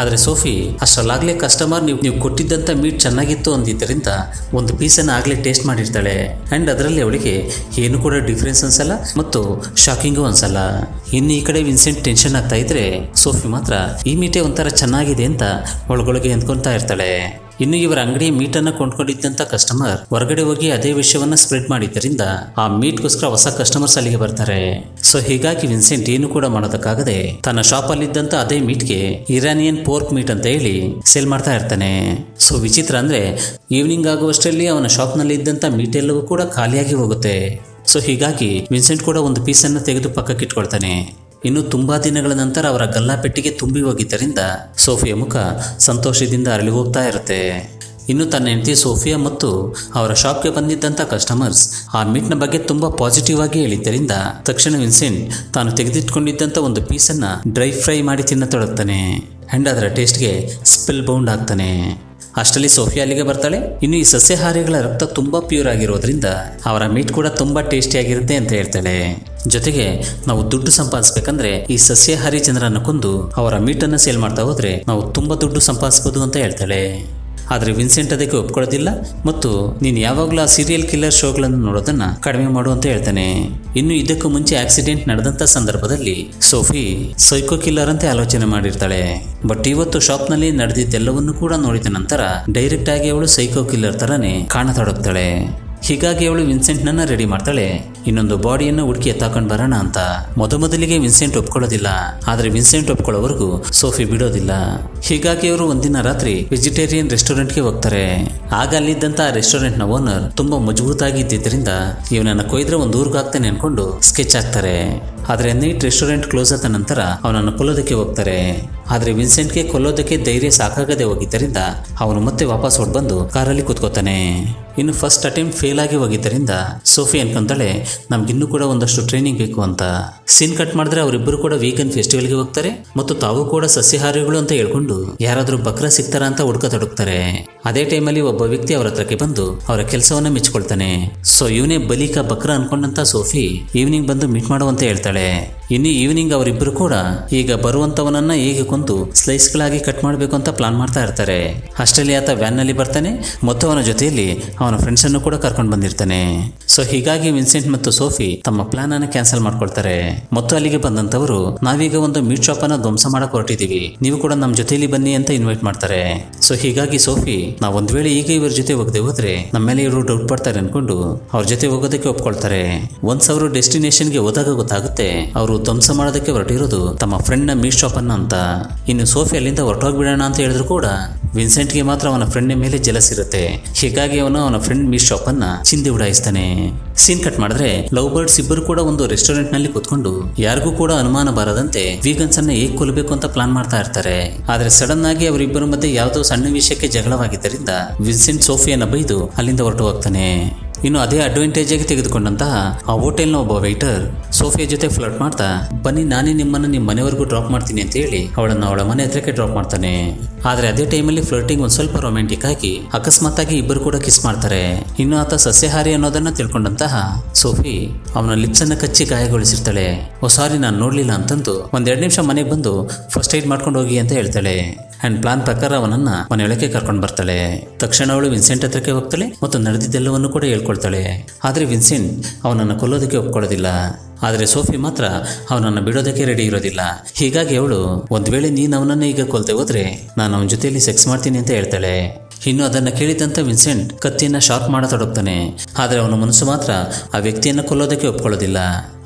[SPEAKER 1] ಆದರೆ ಸೋಫಿ, ಅಷ್ಟರಲ್ಲಾಗಲೇ ಕಸ್ಟಮರ್ ನೀವು ನೀವು ಕೊಟ್ಟಿದ್ದಂಥ ಮೀಟ್ ಚೆನ್ನಾಗಿತ್ತು ಅಂದಿದ್ದರಿಂದ ಒಂದು ಪೀಸನ್ನು ಆಗಲೇ ಟೇಸ್ಟ್ ಮಾಡಿರ್ತಾಳೆ. ಆ್ಯಂಡ್ ಅದರಲ್ಲಿ ಅವಳಿಗೆ ಏನು ಕೂಡ ಡಿಫ್ರೆನ್ಸ್ ಅನ್ಸಲ್ಲ ಮತ್ತು ಶಾಕಿಂಗು ಅನ್ಸಲ್ಲ. ಇನ್ನು ಈ ಕಡೆ ವಿನ್ಸೆಂಟ್ ಟೆನ್ಷನ್ ಆಗ್ತಾ ಇದ್ರೆ ಸೋಫಿ ಮಾತ್ರ, ಈ ಮೀಟೇ ಒಂಥರ ಚೆನ್ನಾಗಿದೆ ಅಂತ ಒಳಗೊಳಗೆ ಅಂದ್ಕೊತಾ ಇರ್ತಾಳೆ. ಇನ್ನು ಇವರ ಅಂಗಡಿ ಮೀಟನ್ನು ಕೊಂಡ್ಕೊಂಡಿದ್ದಂಥ ಕಸ್ಟಮರ್ ಹೊರಗಡೆ ಹೋಗಿ ಅದೇ ವಿಷಯವನ್ನ ಸ್ಪ್ರೆಡ್ ಮಾಡಿದ್ದರಿಂದ ಆ ಮೀಟ್ಗೋಸ್ಕರ ಹೊಸ ಕಸ್ಟಮರ್ಸ್ ಅಲ್ಲಿಗೆ ಬರ್ತಾರೆ. ಸೊ ಹೀಗಾಗಿ ವಿನ್ಸೆಂಟ್ ಏನು ಕೂಡ ಮಾಡೋದಕ್ಕಾಗದೆ ತನ್ನ ಶಾಪ್ ಶಾಪಲ್ಲಿದ್ದಂಥ ಅದೇ ಮೀಟ್ಗೆ ಇರಾನಿಯನ್ ಪೋರ್ಕ್ ಮೀಟ್ ಅಂತ ಹೇಳಿ ಸೇಲ್ ಮಾಡ್ತಾ ಇರ್ತಾನೆ. ಸೊ ವಿಚಿತ್ರ ಅಂದ್ರೆ ಈವ್ನಿಂಗ್ ಆಗುವಷ್ಟರಲ್ಲಿ ಅವನ ಶಾಪ್ನಲ್ಲಿ ಇದ್ದಂತ ಮೀಟ್ ಎಲ್ಲವೂ ಕೂಡ ಖಾಲಿಯಾಗಿ ಹೋಗುತ್ತೆ. ಸೊ ಹೀಗಾಗಿ ವಿನ್ಸೆಂಟ್ ಕೂಡ ಒಂದು ಪೀಸನ್ನು ತೆಗೆದು ಪಕ್ಕಕ್ಕೆ ಇಟ್ಕೊಳ್ತಾನೆ ಇನ್ನು ತುಂಬಾ ದಿನಗಳ ನಂತರ ಅವರ ಗಲ್ಲಾಪೆಟ್ಟಿಗೆ ತುಂಬಿ ಹೋಗಿದ್ದರಿಂದ ಸೋಫಿಯ ಮುಖ ಸಂತೋಷದಿಂದ ಅರಳಿ ಹೋಗ್ತಾ ಇರುತ್ತೆ. ಇನ್ನು ತನ್ನ ಹೆಂಡತಿ ಸೋಫಿಯಾ ಮತ್ತು ಅವರ ಶಾಪ್ಗೆ ಬಂದಿದ್ದಂಥ ಕಸ್ಟಮರ್ಸ್ ಆ ಮೀಟ್ನ ಬಗ್ಗೆ ತುಂಬಾ ಪಾಸಿಟಿವ್ ಆಗಿ ಹೇಳಿದ್ದರಿಂದ ತಕ್ಷಣ ವಿನ್ಸೆಂಟ್ ತಾನು ತೆಗೆದಿಟ್ಕೊಂಡಿದ್ದಂಥ ಒಂದು ಪೀಸನ್ನು ಡ್ರೈ ಫ್ರೈ ಮಾಡಿ ತಿನ್ನತೊಡಗ್ತಾನೆ. ಆ್ಯಂಡ್ ಅದರ ಟೇಸ್ಟ್ಗೆ ಸ್ಪೆಲ್ ಬೌಂಡ್ ಆಗ್ತಾನೆ. ಅಷ್ಟರಲ್ಲಿ ಸೋಫಿಯಾ ಅಲ್ಲಿಗೆ ಬರ್ತಾಳೆ. ಇನ್ನು ಈ ಸಸ್ಯಾಹಾರಿಗಳ ರಕ್ತ ತುಂಬಾ ಪ್ಯೂರ್ ಆಗಿರೋದ್ರಿಂದ ಅವರ ಮೀಟ್ ಕೂಡ ತುಂಬಾ ಟೇಸ್ಟಿ ಆಗಿರುತ್ತೆ ಅಂತ ಹೇಳ್ತಾಳೆ. ಜೊತೆಗೆ ನಾವು ದುಡ್ಡು ಸಂಪಾದಿಸ್ಬೇಕಂದ್ರೆ ಈ ಸಸ್ಯಾಹಾರಿ ಜನರನ್ನು ಕೊಂದು ಅವರ ಮೀಟನ್ನು ಸೇಲ್ ಮಾಡ್ತಾ ಹೋದ್ರೆ ನಾವು ತುಂಬಾ ದುಡ್ಡು ಸಂಪಾದಿಸ್ಬೋದು ಅಂತ ಹೇಳ್ತಾಳೆ. ಆದರೆ ವಿನ್ಸೆಂಟ್ ಅದಕ್ಕೆ ಒಪ್ಕೊಳ್ಳೋದಿಲ್ಲ ಮತ್ತು ನೀನು ಯಾವಾಗಲೂ ಆ ಸೀರಿಯಲ್ ಕಿಲ್ಲರ್ ಶೋಗಳನ್ನು ನೋಡೋದನ್ನ ಕಡಿಮೆ ಮಾಡು ಅಂತ ಹೇಳ್ತಾನೆ. ಇನ್ನು ಇದಕ್ಕೂ ಮುಂಚೆ ಆಕ್ಸಿಡೆಂಟ್ ನಡೆದಂತ ಸಂದರ್ಭದಲ್ಲಿ ಸೋಫಿ ಸೈಕೋ ಕಿಲ್ಲರ್ ಅಂತ ಆಲೋಚನೆ ಮಾಡಿರ್ತಾಳೆ. ಬಟ್ ಇವತ್ತು ಶಾಪ್ನಲ್ಲಿ ನಡೆದಿದ್ದೆಲ್ಲವನ್ನು ಕೂಡ ನೋಡಿದ ನಂತರ ಡೈರೆಕ್ಟ್ ಆಗಿ ಅವಳು ಸೈಕೋ ಕಿಲ್ಲರ್ ತರನೇ ಕಾಣತೊಡಗ್ತಾಳೆ. ಹೀಗಾಗಿ ಅವಳು ವಿನ್ಸೆಂಟ್ನನ್ನ ರೆಡಿ ಮಾಡ್ತಾಳೆ. ಇನ್ನೊಂದು ಬಾಡಿಯನ್ನು ಹುಡುಕಿ ಎತ್ತಾಕೊಂಡು ಬರೋಣ ಅಂತ. ಮೊದಮೊದಲಿಗೆ ವಿನ್ಸೆಂಟ್ ಒಪ್ಕೊಳ್ಳೋದಿಲ್ಲ. ಆದರೆ ವಿನ್ಸೆಂಟ್ ಒಪ್ಕೊಳ್ಳೋವರೆಗೂ ಸೋಫಿ ಬಿಡೋದಿಲ್ಲ. ಹೀಗಾಗಿ ಅವರು ಒಂದಿನ ರಾತ್ರಿ ವೆಜಿಟೇರಿಯನ್ ರೆಸ್ಟೋರೆಂಟ್ಗೆ ಹೋಗ್ತಾರೆ. ಆಗ ಅಲ್ಲಿದ್ದಂತ ರೆಸ್ಟೋರೆಂಟ್ನ ಓನರ್ ತುಂಬಾ ಮಜಬೂತಾಗಿ ಇದ್ದಿದ್ದರಿಂದ ಇವನನ್ನ ಕೊಯ್ದ್ರೆ ಒಂದು ಊರ್ಗ್ ಆಗ್ತಾನೆ ಅನ್ಕೊಂಡು ಸ್ಕೆಚ್ ಹಾಕ್ತಾರೆ. ಆದರೆ ನೈಟ್ ರೆಸ್ಟೋರೆಂಟ್ ಕ್ಲೋಸ್ ಆದ ನಂತರ ಅವನನ್ನು ಕೊಲ್ಲೋದಕ್ಕೆ ಹೋಗ್ತಾರೆ. ಆದರೆ ವಿನ್ಸೆಂಟ್ಗೆ ಕೊಲ್ಲೋದಕ್ಕೆ ಧೈರ್ಯ ಸಾಕಾಗದೆ ಹೋಗಿದ್ದರಿಂದ ಅವನು ಮತ್ತೆ ವಾಪಸ್ ಹೊಡ್ಬಂದು ಕಾರಲ್ಲಿ ಕೂತ್ಕೋತಾನೆ. ಇನ್ನು ಫಸ್ಟ್ ಅಟೆಂಪ್ಟ್ ಫೇಲ್ ಆಗಿ ಹೋಗಿದ್ದರಿಂದ ಸೋಫಿ ಅನ್ಕೊಂತಾಳೆ ನಮ್ಗಿನ್ನೂ ಕೂಡ ಒಂದಷ್ಟು ಟ್ರೈನಿಂಗ್ ಬೇಕು ಅಂತ. ಸೀನ್ ಕಟ್ ಮಾಡಿದ್ರೆ ಅವರಿಬ್ಬರು ಕೂಡ ವೀಕೆಂಡ್ ಫೆಸ್ಟಿವಲ್ಗೆ ಹೋಗ್ತಾರೆ ಮತ್ತು ತಾವು ಕೂಡ ಸಸ್ಯಹಾರಿಗಳು ಅಂತ ಹೇಳ್ಕೊಂಡು ಯಾರಾದರೂ ಬಕ್ರ ಸಿಗ್ತಾರ ಅಂತ ಹುಡ್ಕತೊಡಗ್ತಾರೆ ಅದೇ ಟೈಮಲ್ಲಿ ಒಬ್ಬ ವ್ಯಕ್ತಿ ಅವರ ಹತ್ರಕ್ಕೆ ಬಂದು ಅವರ ಕೆಲಸವನ್ನ ಮೆಚ್ಚಿಕೊಳ್ತಾನೆ ಸೊ ಇವನೇ ಬಲಿಕ ಬಕ್ರ ಅನ್ಕೊಂಡಂತ ಸೋಫಿ ಈವ್ನಿಂಗ್ ಬಂದು ಮೀಟ್ ಮಾಡುವಂತ ಹೇಳ್ತಾಳೆ. ಇನ್ನು ಈವ್ನಿಂಗ್ ಅವರಿಬ್ಬರು ಕೂಡ ಈಗ ಬರುವಂತವನನ್ನ ಈಗ ಕುಂತು ಸ್ಲೈಸ್ಗಳಾಗಿ ಕಟ್ ಮಾಡಬೇಕು ಅಂತ ಪ್ಲಾನ್ ಮಾಡ್ತಾ ಇರ್ತಾರೆ. ಅಷ್ಟರಲ್ಲಿ ಆತ ವ್ಯಾನ್ನಲ್ಲಿ ಬರ್ತಾನೆ ಮತ್ತು ಅವನ ಜೊತೆಯಲ್ಲಿ ಅವನ ಫ್ರೆಂಡ್ಸ್ ಅನ್ನು ಕೂಡ ಕರ್ಕೊಂಡು ಬಂದಿರ್ತಾನೆ. ಸೊ ಹೀಗಾಗಿ ವಿನ್ಸೆಂಟ್ ಮತ್ತು ಸೋಫಿ ತಮ್ಮ ಪ್ಲಾನ್ ಅನ್ನು ಕ್ಯಾನ್ಸಲ್ ಮಾಡ್ಕೊಳ್ತಾರೆ. ಮತ್ತು ಅಲ್ಲಿಗೆ ಬಂದಂತವರು, ನಾವೀಗ ಒಂದು ಮೀಟ್ ಶಾಪ್ ಅನ್ನ ಧ್ವಂಸ ಮಾಡಕ್ ಹೊರಟಿದೀವಿ. ನೀವು ಕೂಡ ನಮ್ಮ ಜೊತೆಯಲ್ಲಿ ಬನ್ನಿ ಅಂತ ಇನ್ವೈಟ್ ಮಾಡ್ತಾರೆ. ಸೊ ಹೀಗಾಗಿ ಸೋಫಿ ನಾವು ಒಂದ್ ವೇಳೆ ಈಗ ಇವ್ರ ಜೊತೆ ಹೋಗದೆ ಹೋದ್ರೆ ನಮ್ಮ ಮೇಲೆ ಇವರು ಡೌಟ್ ಪಡ್ತಾರೆ ಅನ್ಕೊಂಡು ಅವ್ರ ಜೊತೆ ಹೋಗೋದಕ್ಕೆ ಒಪ್ಕೊಳ್ತಾರೆ. ಒನ್ಸ್ ಅವರು ಡೆಸ್ಟಿನೇಷನ್ಗೆ ಹೋದಾಗ ಗೊತ್ತಾಗುತ್ತೆ, ಅವರು ಧ್ವಂಸ ಮಾಡೋದಕ್ಕೆ ಹೊರಟಿರೋದು ತಮ್ಮ ಫ್ರೆಂಡ್ನ ಮೀಟ್ ಶಾಪ್ ಅನ್ನ ಅಂತ. ಇನ್ನು ಸೋಫಿ ಅಲ್ಲಿಂದ ಹೊರಟೋಗ್ಬಿಡೋಣ ಅಂತ ಹೇಳಿದ್ರು ಕೂಡ ವಿನ್ಸೆಂಟ್ಗೆ ಮಾತ್ರ ಅವನ ಫ್ರೆಂಡ್ ಮೇಲೆ ಜಲಸ್ ಇರುತ್ತೆ. ಹೀಗಾಗಿ ಅವನು ಅವನ ಫ್ರೆಂಡ್ ಮೀಟ್ ಶಾಪ್ ಅನ್ನ ಚಿಂದಿ ಉಡಾಯಿಸ್ತಾನೆ. ಸೀನ್ ಕಟ್ ಮಾಡಿದ್ರೆ ಲವ್ ಬರ್ಡ್ಸ್ ಇಬ್ಬರು ಕೂಡ ಒಂದು ರೆಸ್ಟೋರೆಂಟ್ನಲ್ಲಿ ಕೂತ್ಕೊಂಡು ಯಾರಿಗೂ ಕೂಡ ಅನುಮಾನ ಬಾರದಂತೆ ವೀಗನ್ಸ್ ಅನ್ನ ಹೇಗ್ ಕೊಲ್ಲಬೇಕು ಅಂತ ಪ್ಲಾನ್ ಮಾಡ್ತಾ ಇರ್ತಾರೆ. ಆದ್ರೆ ಸಡನ್ ಆಗಿ ಅವರಿಬ್ಬರ ಮಧ್ಯೆ ಯಾವುದೋ ಸಣ್ಣ ವಿಷಯಕ್ಕೆ ಜಗಳವಾಗಿದ್ದರಿಂದ ವಿನ್ಸೆಂಟ್ ಸೋಫಿಯನ್ನ ಬೈದು ಅಲ್ಲಿಂದ ಹೊರಟು ಹೋಗ್ತಾನೆ. ಇನ್ನು ಅದೇ ಅಡ್ವಾಂಟೇಜ್ ಆಗಿ ತೆಗೆದುಕೊಂಡಂತಹ ಆ ಹೋಟೆಲ್ನ ಒಬ್ಬ ವೈಟರ್ ಸೋಫಿಯಾ ಜೊತೆ ಫ್ಲರ್ಟ್ ಮಾಡ್ತಾ, ಬನ್ನಿ, ನಾನೇ ನಿಮ್ಮನ್ನ ನಿಮ್ಮ ಮನೆವರೆಗೂ ಡ್ರಾಪ್ ಮಾಡ್ತೀನಿ ಅಂತ ಹೇಳಿ ಅವಳನ್ನ ಅವಳ ಮನೆ ಹತ್ರಕ್ಕೆ ಡ್ರಾಪ್ ಮಾಡ್ತಾನೆ. ಆದ್ರೆ ಅದೇ ಟೈಮಲ್ಲಿ ಫ್ಲರ್ಟಿಂಗ್ ಒಂದು ಸ್ವಲ್ಪ ರೊಮ್ಯಾಂಟಿಕ್ ಆಗಿ ಅಕಸ್ಮಾತ್ ಆಗಿ ಇಬ್ಬರು ಕೂಡ ಕಿಸ್ ಮಾಡ್ತಾರೆ. ಇನ್ನು ಆತ ಸಸ್ಯಹಾರಿ ಅನ್ನೋದನ್ನ ತಿಳ್ಕೊಂಡಂತಹ ಸೋಫಿ ಅವನ ಲಿಪ್ಸ್ ಅನ್ನ ಕಚ್ಚಿ ಗಾಯಗೊಳಿಸಿರ್ತಾಳೆ. ಓ ಸಾರಿ ನಾನು ನೋಡ್ಲಿಲ್ಲ ಅಂತಂದು ಒಂದೆರಡು ನಿಮಿಷ ಮನೆಗೆ ಬಂದು ಫಸ್ಟ್ ಏಡ್ ಮಾಡ್ಕೊಂಡು ಹೋಗಿ ಅಂತ ಹೇಳ್ತಾಳೆ. ಅಂಡ್ ಪ್ಲಾನ್ ಪ್ರಕಾರ ಅವನನ್ನ ಮನೆಯೊಳಗೆ ಕರ್ಕೊಂಡು ಬರ್ತಾಳೆ. ತಕ್ಷಣ ಅವಳು ವಿನ್ಸೆಂಟ್ ಹತ್ರಕ್ಕೆ ಹೋಗ್ತಾಳೆ ಮತ್ತು ನಡೆದಿದ್ದೆಲ್ಲವನ್ನು ಕೂಡ ಹೇಳ್ಕೊಳ್ತಾಳೆ. ಆದರೆ ವಿನ್ಸೆಂಟ್ ಅವನನ್ನು ಕೊಲ್ಲೋದಕ್ಕೆ ಒಪ್ಕೊಳ್ಳೋದಿಲ್ಲ. ಆದರೆ ಸೋಫಿ ಮಾತ್ರ ಅವನನ್ನು ಬಿಡೋದಕ್ಕೆ ರೆಡಿ ಇರೋದಿಲ್ಲ. ಹೀಗಾಗಿ ಅವಳು, ಒಂದು ವೇಳೆ ನೀನು ಅವನನ್ನು ಈಗ ಕೊಲ್ತೆ ಹೋದ್ರೆ, ನಾನು ಅವನ ಜೊತೆಯಲ್ಲಿ ಸೆಕ್ಸ್ ಮಾಡ್ತೀನಿ ಅಂತ ಹೇಳ್ತಾಳೆ. ಇನ್ನು ಅದನ್ನು ಕೇಳಿದಂತ ವಿನ್ಸೆಂಟ್ ಕತ್ತಿಯನ್ನು ಶಾರ್ಪ್ ಮಾಡತೊಡಗ್ತಾನೆ. ಆದರೆ ಅವನ ಮನಸ್ಸು ಮಾತ್ರ ಆ ವ್ಯಕ್ತಿಯನ್ನು ಕೊಲ್ಲೋದಕ್ಕೆ ಒಪ್ಕೊಳ್ಳೋದಿಲ್ಲ.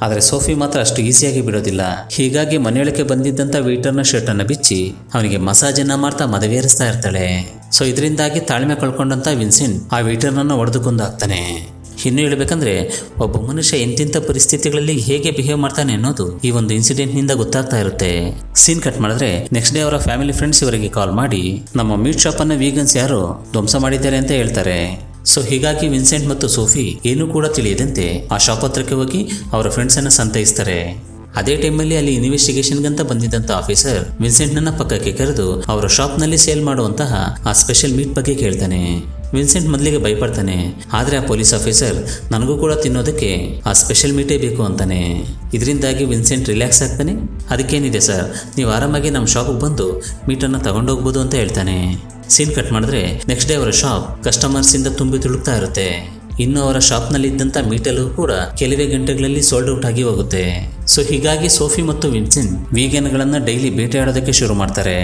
[SPEAKER 1] ಆದರೆ ಸೋಫಿ ಮಾತ್ರ ಅಷ್ಟು ಈಸಿಯಾಗಿ ಬಿಡೋದಿಲ್ಲ. ಹೀಗಾಗಿ ಮನೆಯೊಳಗೆ ಬಂದಿದ್ದಂಥ ವೀಟರ್ನ ಶರ್ಟನ್ನು ಬಿಚ್ಚಿ ಅವನಿಗೆ ಮಸಾಜನ್ನು ಮಾಡ್ತಾ ಮದವೇರಿಸ್ತಾ ಇರ್ತಾಳೆ. ಸೊ ಇದರಿಂದಾಗಿ ತಾಳ್ಮೆ ಕಳ್ಕೊಂಡಂತ ವಿನ್ಸೆಂಟ್ ಆ ವೀಟರ್ನನ್ನು ಒಡೆದುಕೊಂಡು ಹಾಕ್ತಾನೆ. ಇನ್ನು ಹೇಳಬೇಕಂದ್ರೆ, ಒಬ್ಬ ಮನುಷ್ಯ ಎಂತೆಂಥ ಪರಿಸ್ಥಿತಿಗಳಲ್ಲಿ ಹೇಗೆ ಬಿಹೇವ್ ಮಾಡ್ತಾನೆ ಅನ್ನೋದು ಈ ಒಂದು ಇನ್ಸಿಡೆಂಟ್ನಿಂದ ಗೊತ್ತಾಗ್ತಾ ಇರುತ್ತೆ. ಸೀನ್ ಕಟ್ ಮಾಡಿದ್ರೆ ನೆಕ್ಸ್ಟ್ ಡೇ ಅವರ ಫ್ಯಾಮಿಲಿ ಫ್ರೆಂಡ್ಸ್ ಇವರಿಗೆ ಕಾಲ್ ಮಾಡಿ, ನಮ್ಮ ಮೀಟ್ ಶಾಪ್ ಅನ್ನ ವೀಗನ್ಸ್ ಯಾರು ಧ್ವಂಸ ಮಾಡಿದ್ದಾರೆ ಅಂತ ಹೇಳ್ತಾರೆ. ಸೊ ಹೀಗಾಗಿ ವಿನ್ಸೆಂಟ್ ಮತ್ತು ಸೋಫಿ ಏನೂ ಕೂಡ ತಿಳಿಯದಂತೆ ಆ ಶಾಪ್ ಹತ್ರಕ್ಕೆ ಹೋಗಿ ಅವರ ಫ್ರೆಂಡ್ಸ್ ಅನ್ನ ಸಂತೈಸ್ತಾರೆ. ಅದೇ ಟೈಮಲ್ಲಿ ಅಲ್ಲಿ ಇನ್ವೆಸ್ಟಿಗೇಷನ್ಗಂತ ಬಂದಿದ್ದಂತ ಆಫೀಸರ್ ವಿನ್ಸೆಂಟ್ ನನ್ನ ಪಕ್ಕಕ್ಕೆ ಕರೆದು ಅವರ ಶಾಪ್ನಲ್ಲಿ ಸೇಲ್ ಮಾಡುವಂತಹ ಆ ಸ್ಪೆಷಲ್ ಮೀಟ್ ಬಗ್ಗೆ ಕೇಳ್ತಾನೆ. ವಿನ್ಸೆಂಟ್ ಮೊದಲಿಗೆ ಭಯಪಡ್ತಾನೆ. ಆದರೆ ಆ ಪೊಲೀಸ್ ಆಫೀಸರ್ ನನಗೂ ಕೂಡ ತಿನ್ನೋದಕ್ಕೆ ಆ ಸ್ಪೆಷಲ್ ಮೀಟೇ ಬೇಕು ಅಂತಾನೆ. ಇದರಿಂದಾಗಿ ವಿನ್ಸೆಂಟ್ ರಿಲ್ಯಾಕ್ಸ್ ಆಗ್ತಾನೆ. ಅದಕ್ಕೇನಿದೆ ಸರ್? ನೀವು ಆರಾಮಾಗಿ ನಮ್ಮ ಶಾಪಿಗೆ ಬಂದು ಮೀಟನ್ನು ತಗೊಂಡೋಗ್ಬೋದು ಅಂತ ಹೇಳ್ತಾನೆ. ಸೀನ್ ಕಟ್ ಮಾಡಿದ್ರೆ ನೆಕ್ಸ್ಟ್ ಡೇ ಅವರ ಶಾಪ್ ಕಸ್ಟಮರ್ಸ್ ಇಂದ ತುಂಬಿ ತುಳುಕ್ತಾ ಇರುತ್ತೆ. ಇನ್ನು ಅವರ ಶಾಪ್ನಲ್ಲಿ ಇದ್ದಂಥ ಮೀಟಲು ಕೂಡ ಕೆಲವೇ ಗಂಟೆಗಳಲ್ಲಿ ಸೋಲ್ಡ್ ಔಟ್ ಆಗಿ ಹೋಗುತ್ತೆ. ಸೊ ಹೀಗಾಗಿ ಸೋಫಿ ಮತ್ತು ವಿನ್ಸೆಂಟ್ ವೀಗನ್ಗಳನ್ನು ಡೈಲಿ ಬೇಟೆಯಾಡೋದಕ್ಕೆ ಶುರು ಮಾಡ್ತಾರೆ.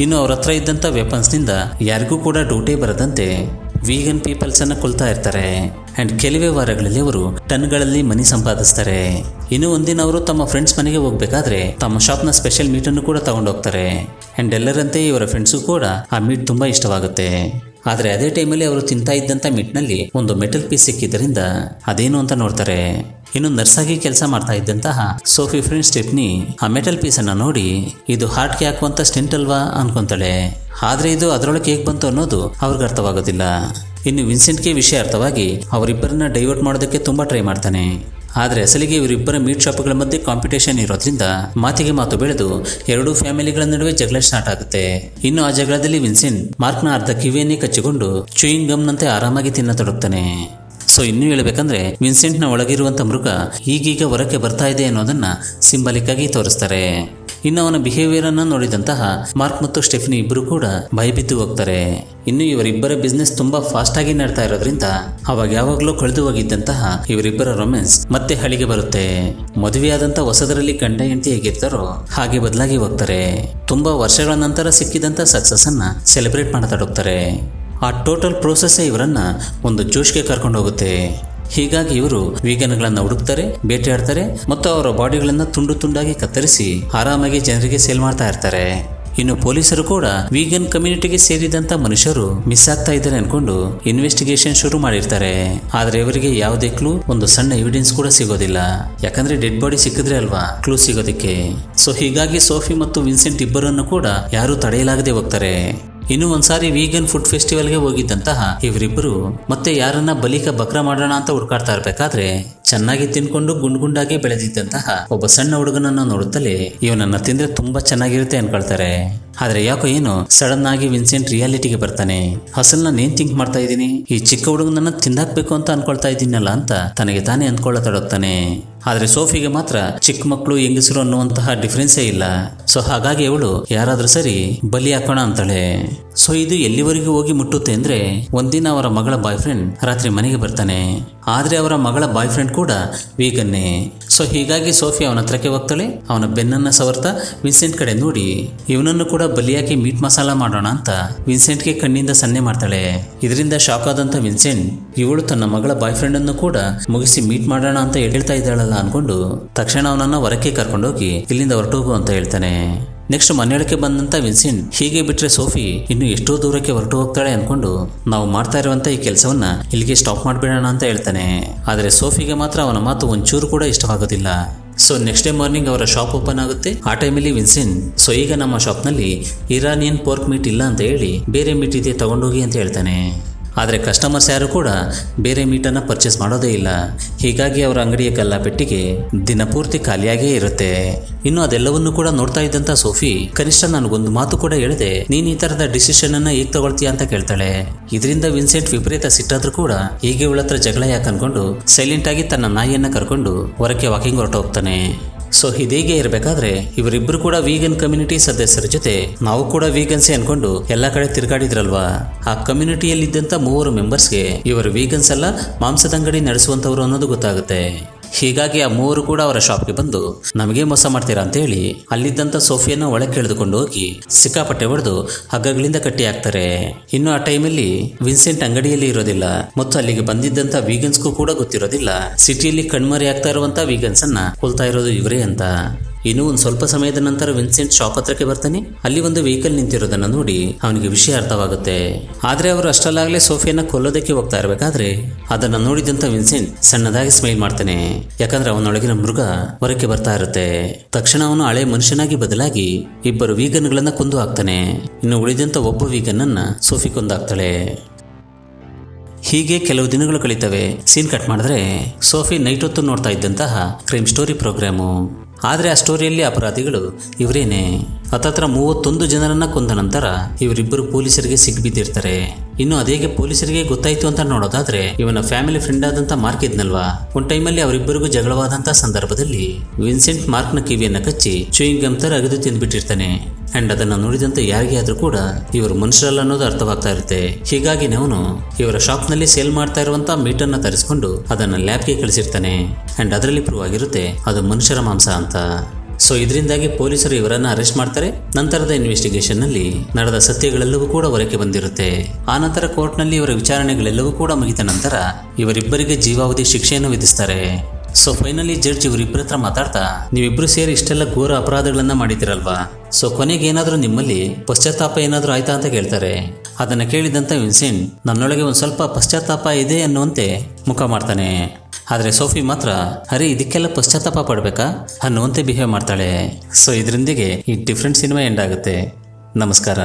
[SPEAKER 1] ಇನ್ನು ಅವ್ರ ಹತ್ರ ಇದ್ದಂಥ ವೆಪನ್ಸ್ನಿಂದ ಯಾರಿಗೂ ಕೂಡ ಡ್ಯೂಟಿ ಬರದಂತೆ ವೀಗನ್ ಪೀಪಲ್ಸ್ ಅನ್ನ ಕೊಲ್ತಾ ಇರ್ತಾರೆ. ಅಂಡ್ ಕೆಲವೇ ವಾರಗಳಲ್ಲಿ ಅವರು ಟನ್ಗಳಲ್ಲಿ ಮನಿ ಸಂಪಾದಿಸ್ತಾರೆ. ಇನ್ನು ಒಂದಿನ ಅವರು ತಮ್ಮ ಫ್ರೆಂಡ್ಸ್ ಮನೆಗೆ ಹೋಗ್ಬೇಕಾದ್ರೆ ತಮ್ಮ ಶಾಪ್ನ ಸ್ಪೆಷಲ್ ಮೀಟನ್ನು ಕೂಡ ತಗೊಂಡೋಗ್ತಾರೆ. ಅಂಡ್ ಎಲ್ಲರಂತೆ ಇವರ ಫ್ರೆಂಡ್ಸು ಕೂಡ ಆ ಮೀಟ್ ತುಂಬಾ ಇಷ್ಟವಾಗುತ್ತೆ. ಆದರೆ ಅದೇ ಟೈಮಲ್ಲಿ ಅವರು ತಿಂತಾ ಇದ್ದಂಥ ಮಿಟ್ನಲ್ಲಿ ಒಂದು ಮೆಟಲ್ ಪೀಸ್ ಸಿಕ್ಕಿದ್ದರಿಂದ ಅದೇನು ಅಂತ ನೋಡ್ತಾರೆ. ಇನ್ನು ನರ್ಸಾಗಿ ಕೆಲಸ ಮಾಡ್ತಾ ಇದ್ದಂತಹ ಸೋಫಿ ಫ್ರೆಂಡ್ ಸ್ಟೆಪ್ನಿ ಆ ಮೆಟಲ್ ಪೀಸನ್ನು ನೋಡಿ, ಇದು ಹಾರ್ಟ್ಗೆ ಹಾಕುವಂಥ ಸ್ಟೆಂಟ್ ಅಲ್ವಾ ಅನ್ಕೊಂತಾಳೆ. ಆದರೆ ಇದು ಅದರೊಳಗೆ ಹೇಗೆ ಬಂತು ಅನ್ನೋದು ಅವ್ರಿಗೆ ಅರ್ಥವಾಗೋದಿಲ್ಲ. ಇನ್ನು ವಿನ್ಸೆಂಟ್ಗೆ ವಿಷಯ ಅರ್ಥವಾಗಿ ಅವರಿಬ್ಬರನ್ನ ಡೈವರ್ಟ್ ಮಾಡೋದಕ್ಕೆ ತುಂಬಾ ಟ್ರೈ ಮಾಡ್ತಾನೆ. ಆದರೆ ಅಸಲಿಗೆ ಇವರಿಬ್ಬರ ಮೀಟ್ ಶಾಪ್ಗಳ ಮಧ್ಯೆ ಕಾಂಪಿಟೇಷನ್ ಇರೋದ್ರಿಂದ ಮಾತಿಗೆ ಮಾತು ಬೆಳೆದು ಎರಡೂ ಫ್ಯಾಮಿಲಿಗಳ ನಡುವೆ ಜಗಳ ಸ್ಟಾರ್ಟ್ ಆಗುತ್ತೆ. ಇನ್ನು ಆ ಜಗಳದಲ್ಲಿ ವಿನ್ಸೆಂಟ್ ಮಾರ್ಕ್ನ ಅರ್ಧ ಕಿವಿಯನ್ನೇ ಕಚ್ಚಿಕೊಂಡು ಚೂಯಿಂಗ್ ಗಮ್ನಂತೆ ಆರಾಮಾಗಿ ತಿನ್ನತೊಡಗ್ತಾನೆ. ಸೊ ಇನ್ನೂ ಹೇಳಬೇಕಂದ್ರೆ ವಿನ್ಸೆಂಟ್ನ ಒಳಗಿರುವಂಥ ಮೃಗ ಈಗೀಗ ಹೊರಕ್ಕೆ ಬರ್ತಾ ಇದೆ ಅನ್ನೋದನ್ನ ಸಿಂಬಲಿಕ್ ಆಗಿ ತೋರಿಸ್ತಾರೆ. ಇನ್ನು ಅವನ ಬಿಹೇವಿಯರ್ ಅನ್ನ ನೋಡಿದಂತಹ ಮಾರ್ಕ್ ಮತ್ತು ಸ್ಟೆಫ್ನಿ ಇಬ್ಬರು ಕೂಡ ಭಯಬಿದ್ದು ಹೋಗ್ತಾರೆ. ಇನ್ನು ಇವರಿಬ್ಬರ ಬಿಸ್ನೆಸ್ ತುಂಬಾ ಫಾಸ್ಟ್ ಆಗಿ ನಡ್ತಾ ಇರೋದ್ರಿಂದ ಅವಾಗ ಯಾವಾಗಲೂ ಕಳೆದು ಹೋಗಿದ್ದಂತಹ ಇವರಿಬ್ಬರ ರೊಮ್ಯಾನ್ಸ್ ಮತ್ತೆ ಹಳಿಗೆ ಬರುತ್ತೆ. ಮದುವೆಯಾದಂತ ಹೊಸದರಲ್ಲಿ ಗಂಡ ಹೆಂಡತಿ ಹೇಗಿರ್ತಾರೋ ಹಾಗೆ ಬದಲಾಗಿ ಹೋಗ್ತಾರೆ. ತುಂಬಾ ವರ್ಷಗಳ ನಂತರ ಸಿಕ್ಕಿದಂತ ಸಕ್ಸಸ್ ಅನ್ನ ಸೆಲೆಬ್ರೇಟ್ ಮಾಡ್ತಾ ಆ ಟೋಟಲ್ ಪ್ರೋಸೆಸ್ ಇವರನ್ನ ಒಂದು ಜೋಶ್ಗೆ ಕರ್ಕೊಂಡು ಹೋಗುತ್ತೆ. ಹೀಗಾಗಿ ಇವರು ವೀಗನ್ಗಳನ್ನ ಹುಡುಕ್ತಾರೆ, ಬೇಟೆಯಾಡ್ತಾರೆ ಮತ್ತು ಅವರ ಬಾಡಿಗಳನ್ನು ತುಂಡು ತುಂಡಾಗಿ ಕತ್ತರಿಸಿ ಆರಾಮಾಗಿ ಜನರಿಗೆ ಸೇಲ್ ಮಾಡ್ತಾ ಇರ್ತಾರೆ. ಇನ್ನು ಪೊಲೀಸರು ಕೂಡ ವೀಗನ್ ಕಮ್ಯುನಿಟಿಗೆ ಸೇರಿದಂತ ಮನುಷ್ಯರು ಮಿಸ್ ಆಗ್ತಾ ಇದ್ದಾರೆ ಅನ್ಕೊಂಡು ಇನ್ವೆಸ್ಟಿಗೇಷನ್ ಶುರು ಮಾಡಿರ್ತಾರೆ. ಆದ್ರೆ ಇವರಿಗೆ ಯಾವುದೇ ಕ್ಲೂ, ಒಂದು ಸಣ್ಣ ಎವಿಡೆನ್ಸ್ ಕೂಡ ಸಿಗೋದಿಲ್ಲ. ಯಾಕಂದ್ರೆ ಡೆಡ್ ಬಾಡಿ ಸಿಕ್ಕಿದ್ರೆ ಅಲ್ವಾ, ಕ್ಲೂ ಸಿಗೋದಿಕ್ಕೆ. ಸೊ ಹೀಗಾಗಿ ಸೋಫಿ ಮತ್ತು ವಿನ್ಸೆಂಟ್ ಇಬ್ಬರನ್ನು ಕೂಡ ಯಾರು ತಡೆಯಲಾಗದೆ ಹೋಗ್ತಾರೆ. ಇನ್ನು ಒಂದ್ಸಾರಿ ವೀಗನ್ ಫುಡ್ ಫೆಸ್ಟಿವಲ್ಗೆ ಹೋಗಿದ್ದಂತಹ ಇವರಿಬ್ಬರು ಮತ್ತೆ ಯಾರನ್ನ ಬಲಿಕ ಬಕ್ರ ಮಾಡೋಣ ಅಂತ ಹುಡ್ಕಾಡ್ತಾ ಇರ್ಬೇಕಾದ್ರೆ ಚೆನ್ನಾಗಿ ತಿನ್ಕೊಂಡು ಗುಂಡ್ ಗುಂಡಾಗಿ ಬೆಳೆದಿದ್ದಂತಹ ಒಬ್ಬ ಸಣ್ಣ ಹುಡುಗನನ್ನ ನೋಡುತ್ತಲೇ ಇವನನ್ನ ತಿಂದ್ರೆ ತುಂಬಾ ಚೆನ್ನಾಗಿರುತ್ತೆ ಅನ್ಕೊಳ್ತಾರೆ. ಆದ್ರೆ ಯಾಕೋ ಏನು ಸಡನ್ ಆಗಿ ವಿನ್ಸೆಂಟ್ ರಿಯಾಲಿಟಿಗೆ ಬರ್ತಾನೆ. ಅಸಲ್ ನಾನು ಏನ್ ಥಿಂಕ್ ಮಾಡ್ತಾ ಇದ್ದೀನಿ. ಈ ಚಿಕ್ಕ ಹುಡುಗನನ್ನ ತಿಂದಾಕ್ಬೇಕು ಅಂತ ಅನ್ಕೊಳ್ತಾ ಇದ್ದೀನಲ್ಲ ಅಂತ ತನಗೆ ತಾನೇ ಅನ್ಕೊಳ್ಳತೊಡಗ್ತಾನೆ ಆದ್ರೆ ಸೋಫಿಗೆ ಮಾತ್ರ ಚಿಕ್ಕ ಮಕ್ಕಳು ಹೆಂಗಸರು ಅನ್ನುವಂತಹ ಡಿಫ್ರೆನ್ಸೇ ಇಲ್ಲ. ಸೊ ಹಾಗಾಗಿ ಅವಳು, ಯಾರಾದ್ರೂ ಸರಿ, ಬಲಿ ಹಾಕೋಣ ಅಂತಾಳೆ. ಸೊ ಇದು ಎಲ್ಲಿವರೆಗೂ ಹೋಗಿ ಮುಟ್ಟುತ್ತೆ ಅಂದ್ರೆ, ಒಂದಿನ ಅವರ ಮಗಳ ಬಾಯ್ ಫ್ರೆಂಡ್ ರಾತ್ರಿ ಮನೆಗೆ ಬರ್ತಾನೆ. ಆದ್ರೆ ಅವರ ಮಗಳ ಬಾಯ್ ಫ್ರೆಂಡ್ ಕೂಡ ವೀಗನ್ನೇ ಸೊ ಹೀಗಾಗಿ ಸೋಫಿ ಅವನ ಹತ್ರಕ್ಕೆ ಹೋಗ್ತಾಳೆ. ಅವನ ಬೆನ್ನನ್ನ ಸವರ್ತಾ ವಿನ್ಸೆಂಟ್ ಕಡೆ ನೋಡಿ. ಇವನನ್ನು ಕೂಡ ಬಲಿಯಾಗಿ ಮೀಟ್ ಮಸಾಲ ಮಾಡೋಣ ಅಂತ ವಿನ್ಸೆಂಟ್ಗೆ ಕಣ್ಣಿಂದ ಸನ್ನೆ ಮಾಡ್ತಾಳೆ. ಇದರಿಂದ ಶಾಕ್ ಆದಂತ ವಿನ್ಸೆಂಟ್, ಇವಳು ತನ್ನ ಮಗಳ ಬಾಯ್ ಫ್ರೆಂಡ್ ಅನ್ನು ಕೂಡ ಮುಗಿಸಿ ಮೀಟ್ ಮಾಡೋಣ ಅಂತ ಹೇಳ್ತಾ ಇದ್ದಾಳಲ್ಲ ಅನ್ಕೊಂಡು ತಕ್ಷಣ ಅವನನ್ನ ಹೊರಕ್ಕೆ ಕರ್ಕೊಂಡೋಗಿ ಇಲ್ಲಿಂದ ಹೊರಟೋಗು ಅಂತ ಹೇಳ್ತಾನೆ. ನೆಕ್ಸ್ಟ್ ಮನೆಯೊಳಕ್ಕೆ ಬಂದಂತ ವಿನ್ಸೆಂಟ್ ಹೀಗೆ ಬಿಟ್ರೆ ಸೋಫಿ ಇನ್ನು ಎಷ್ಟೋ ದೂರಕ್ಕೆ ಹೊರಟು ಹೋಗ್ತಾಳೆ ಅನ್ಕೊಂಡು ನಾವು ಮಾಡ್ತಾ ಇರುವಂತ ಈ ಕೆಲಸವನ್ನ ಇಲ್ಲಿಗೆ ಸ್ಟಾಪ್ ಮಾಡ್ಬಿಡೋಣ ಅಂತ ಹೇಳ್ತಾನೆ. ಆದ್ರೆ ಸೋಫಿಗೆ ಮಾತ್ರ ಅವನ ಮಾತು ಒಂಚೂರು ಕೂಡ ಇಷ್ಟವಾಗೋದಿಲ್ಲ. ಸೊ ನೆಕ್ಸ್ಟ್ ಡೇ ಮಾರ್ನಿಂಗ್ ಅವರ ಶಾಪ್ ಓಪನ್ ಆಗುತ್ತೆ. ಆ ಟೈಮಲ್ಲಿ ವಿನ್ಸೆನ್ ಸೊ ಈಗ ನಮ್ಮ ಶಾಪ್ನಲ್ಲಿ ಇರಾನಿಯನ್ ಪೋರ್ಕ್ ಮೀಟ್ ಇಲ್ಲ ಅಂತ ಹೇಳಿ ಬೇರೆ ಮೀಟ್ ಇದೆ ತಗೊಂಡೋಗಿ ಅಂತ ಹೇಳ್ತಾನೆ. ಆದರೆ ಕಸ್ಟಮರ್ಸ್ ಯಾರು ಕೂಡ ಬೇರೆ ಮೀಟನ್ನು ಪರ್ಚೇಸ್ ಮಾಡೋದೇ ಇಲ್ಲ. ಹೀಗಾಗಿ ಅವರ ಅಂಗಡಿಯ ಗಲ್ಲಾಪೆಟ್ಟಿಗೆ ದಿನಪೂರ್ತಿ ಖಾಲಿಯಾಗೇ ಇರುತ್ತೆ. ಇನ್ನು ಅದೆಲ್ಲವನ್ನೂ ಕೂಡ ನೋಡ್ತಾ ಇದ್ದಂತ ಸೋಫಿ ಕನಿಷ್ಠ ನನಗೊಂದು ಮಾತು ಕೂಡ ಹೇಳಿದೆ. ನೀನು ಈ ತರದ ಡಿಸಿಷನ್ ಅನ್ನ ಈಗ ತಗೊಳ್ತೀಯ ಅಂತ ಕೇಳ್ತಾಳೆ. ಇದರಿಂದ ವಿನ್ಸೆಂಟ್ ವಿಪರೀತ ಸಿಟ್ಟಾದ್ರೂ ಕೂಡ ಹೀಗೆ ಇವಳ ಹತ್ರ ಜಗಳ ಯಾಕೆ ಅನ್ಕೊಂಡು ಸೈಲೆಂಟ್ ಆಗಿ ತನ್ನ ನಾಯಿಯನ್ನ ಕರ್ಕೊಂಡು ಹೊರಕ್ಕೆ ವಾಕಿಂಗ್ ಹೊರಟ ಹೋಗ್ತಾನೆ ಸೊ ಇದೇಗೆ ಇರಬೇಕಾದ್ರೆ ಇವರಿಬ್ರು ಕೂಡ ವೀಗನ್ ಕಮ್ಯುನಿಟಿ ಸದಸ್ಯರ ಜೊತೆ ನಾವು ಕೂಡ ವೀಗನ್ಸೇ ಅನ್ಕೊಂಡು ಎಲ್ಲಾ ಕಡೆ ತಿರುಗಾಡಿದ್ರಲ್ವಾ? ಆ ಕಮ್ಯುನಿಟಿಯಲ್ಲಿದ್ದಂಥ ಮೂವರು ಮೆಂಬರ್ಸ್ಗೆ ಇವರು ವೀಗನ್ಸ್ ಅಲ್ಲ ಮಾಂಸದ ಅಂಗಡಿ ನಡೆಸುವಂಥವ್ರು ಅನ್ನೋದು ಗೊತ್ತಾಗುತ್ತೆ. ಹೀಗಾಗಿ ಆ ಮೂವರು ಕೂಡ ಅವರ ಶಾಪ್ಗೆ ಬಂದು ನಮಗೆ ಮೋಸ ಮಾಡ್ತೀರಾ ಅಂತ ಹೇಳಿ ಅಲ್ಲಿದ್ದಂಥ ಸೋಫಿಯನ್ನು ಒಳಗೆ ಎಳೆದುಕೊಂಡು ಹೋಗಿ ಸಿಕ್ಕಾಪಟ್ಟೆ ಹೊಡೆದು ಹಗ್ಗಗಳಿಂದ ಕಟ್ಟಿ ಹಾಕ್ತಾರೆ. ಇನ್ನು ಆ ಟೈಮಲ್ಲಿ ವಿನ್ಸೆಂಟ್ ಅಂಗಡಿಯಲ್ಲಿ ಇರೋದಿಲ್ಲ. ಮತ್ತು ಅಲ್ಲಿಗೆ ಬಂದಿದ್ದಂಥ ವೀಗನ್ಸ್ಗೂ ಕೂಡ ಗೊತ್ತಿರೋದಿಲ್ಲ. ಸಿಟಿಯಲ್ಲಿ ಕಣ್ಮರಿ ಆಗ್ತಾ ಇರುವಂತ ವೀಗನ್ಸ್ ಅನ್ನ ಕೊಲ್ತಾ ಇರೋದು ಇವರೇ ಅಂತ. ಇನ್ನು ಒಂದು ಸ್ವಲ್ಪ ಸಮಯದ ನಂತರ ವಿನ್ಸೆಂಟ್ ಶಾಪ್ ಹತ್ರಕ್ಕೆ ಬರ್ತಾನೆ. ಅಲ್ಲಿ ಒಂದು ವೆಹಿಕಲ್ ನಿಂತಿರೋದನ್ನ ನೋಡಿ ಅವನಿಗೆ ವಿಷಯ ಅರ್ಥವಾಗುತ್ತೆ. ಆದ್ರೆ ಅವರು ಅಷ್ಟಲ್ಲಾಗಲೇ ಸೋಫಿಯನ್ನ ಕೊಲ್ಲೋದಕ್ಕೆ ಹೋಗ್ತಾ ಇರಬೇಕಾದ್ರೆ ಅದನ್ನ ನೋಡಿದಂತ ವಿನ್ಸೆಂಟ್ ಸಣ್ಣದಾಗಿ ಸ್ಮೈಲ್ ಮಾಡ್ತಾನೆ. ಯಾಕಂದ್ರೆ ಅವನೊಳಗಿನ ಮೃಗ ಹೊರಕ್ಕೆ ಬರ್ತಾ ಇರುತ್ತೆ. ತಕ್ಷಣ ಅವನು ಹಳೆ ಮನುಷ್ಯನಾಗಿ ಬದಲಾಗಿ ಇಬ್ಬರು ವೀಗನ್ಗಳನ್ನ ಕೊಂದು ಹಾಕ್ತಾನೆ. ಇನ್ನು ಉಳಿದಂತ ಒಬ್ಬ ವೀಗನ್ ಅನ್ನ ಸೋಫಿ ಕೊಂದಾಕ್ತಾಳೆ. ಹೀಗೆ ಕೆಲವು ದಿನಗಳು ಕಳೀತವೆ. ಸೀನ್ ಕಟ್ ಮಾಡಿದ್ರೆ ಸೋಫಿ ನೈಟ್ ಹೊತ್ತು ನೋಡ್ತಾ ಇದ್ದಂತಹ ಕ್ರೈಮ್ ಸ್ಟೋರಿ ಪ್ರೋಗ್ರಾಮು. ಆದರೆ ಆ ಸ್ಟೋರಿಯಲ್ಲಿ ಅಪರಾಧಿಗಳು ಇವರೇನೆ? ಹತ್ತತ್ರ ಮೂವತ್ತೊಂದು ಜನರನ್ನ ಕೊಂದ ನಂತರ ಇವರಿಬ್ಬರು ಪೊಲೀಸರಿಗೆ ಸಿಗ್ಬಿದ್ದಿರ್ತಾರೆ ಇನ್ನು ಅದೇಗೆ ಪೊಲೀಸರಿಗೆ ಗೊತ್ತಾಯ್ತು ಅಂತ ನೋಡೋದಾದ್ರೆ ಇವನ ಫ್ಯಾಮಿಲಿ ಫ್ರೆಂಡ್ ಆದಂತ ಮಾರ್ಕ್ ಇದ್ನಲ್ವಾ? ಒಂದ್ ಟೈಮಲ್ಲಿ ಅವರಿಬ್ಬರಿಗೂ ಜಗಳವಾದಂತ ಸಂದರ್ಭದಲ್ಲಿ ವಿನ್ಸೆಂಟ್ ಮಾರ್ಕ್ನ ಕಿವಿಯನ್ನ ಕಚ್ಚಿ ಚೂಯಿಂಗ್ ಗಮ್ ತರ ಅಗೆದು ತಿಂದ್ಬಿಟ್ಟಿರ್ತಾನೆ. ಅಂಡ್ ಅದನ್ನ ನೋಡಿದಂತ ಯಾರಿಗೆ ಆದ್ರೂ ಕೂಡ ಇವರು ಮನುಷ್ಯರಲ್ಲ ಅನ್ನೋದು ಅರ್ಥವಾಗ್ತಾ ಇರುತ್ತೆ. ಹೀಗಾಗಿ ಅವನು ಇವರ ಶಾಪ್ನಲ್ಲಿ ಸೇಲ್ ಮಾಡ್ತಾ ಇರುವಂತ ಮೀಟನ್ನ ತರಿಸ್ಕೊಂಡು ಅದನ್ನ ಲ್ಯಾಬ್ಗೆ ಕಳಿಸಿರ್ತಾನೆ. ಅಂಡ್ ಅದರಲ್ಲಿ ಪ್ರೂವ್ ಆಗಿರುತ್ತೆ ಅದು ಮನುಷ್ಯರ ಮಾಂಸ ಅಂತ. ಸೊ ಇದರಿಂದಾಗಿ ಪೊಲೀಸರು ಇವರನ್ನ ಅರೆಸ್ಟ್ ಮಾಡ್ತಾರೆ. ನಂತರದ ಇನ್ವೆಸ್ಟಿಗೇಷನ್ನಲ್ಲಿ ನಡೆದ ಸತ್ಯಗಳೆಲ್ಲವೂ ಕೂಡ ಹೊರಕ್ಕೆ ಬಂದಿರುತ್ತೆ. ಆ ನಂತರ ಕೋರ್ಟ್ನಲ್ಲಿ ಇವರ ವಿಚಾರಣೆಗಳೆಲ್ಲವೂ ಕೂಡ ಮುಗಿದ ನಂತರ ಇವರಿಬ್ಬರಿಗೆ ಜೀವಾವಧಿ ಶಿಕ್ಷೆಯನ್ನು ವಿಧಿಸ್ತಾರೆ. ಸೊ ಫೈನಲಿ ಜಡ್ಜ್ ಇವರಿಬ್ಬರ ಹತ್ರ ಮಾತಾಡ್ತಾ, ನೀವಿಬ್ರು ಸೇರಿ ಇಷ್ಟೆಲ್ಲ ಘೋರ ಅಪರಾಧಗಳನ್ನ ಮಾಡಿದಿರಲ್ವಾ ಸೊ ಕೊನೆಗೆ ಏನಾದರೂ ನಿಮ್ಮಲ್ಲಿ ಪಶ್ಚಾತ್ತಾಪ ಏನಾದರೂ ಆಯ್ತಾ ಅಂತ ಕೇಳ್ತಾರೆ. ಅದನ್ನ ಕೇಳಿದಂತ ವಿನ್ಸೆಂಟ್ ನನ್ನೊಳಗೆ ಒಂದು ಸ್ವಲ್ಪ ಪಶ್ಚಾತ್ತಾಪ ಇದೆ ಅನ್ನುವಂತೆ ಮುಖ ಮಾಡ್ತಾನೆ. ಆದರೆ ಸೋಫಿ ಮಾತ್ರ, ಅರೆ, ಇದಕ್ಕೆಲ್ಲ ಪಶ್ಚಾತ್ತಾಪ ಪಡಬೇಕಾ? ಅನ್ನುವಂತೆ ಬಿಹೇವ್ ಮಾಡ್ತಾಳೆ. ಸೊ ಇದರೊಂದಿಗೆ ಈ ಡಿಫ್ರೆಂಟ್ ಸಿನಿಮಾ ಎಂಡ್ ಆಗುತ್ತೆ. ನಮಸ್ಕಾರ.